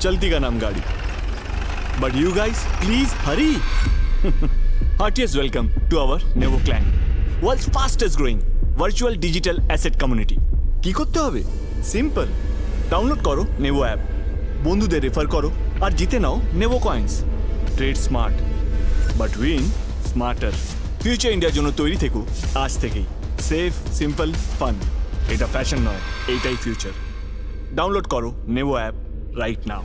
चलती का नाम गाड़ी but you guys please Hari heartiest welcome to our Nevo clan, world's fastest growing virtual digital asset community. কি করতে হবে সিম্পল ডাউনলোড করো নেভো অ্যাপ বন্ধুদের রেফার করো আর জিতে নাও Nevo coins trade smart but win smarter future ইন্ডিয়ার জন্য তৈরি থেকো আজ থেকেই সেফ সিম্পল ফান এটা ফ্যাশন নয় এইটাই ফিউচার ডাউনলোড করো নেভো অ্যাপ right now.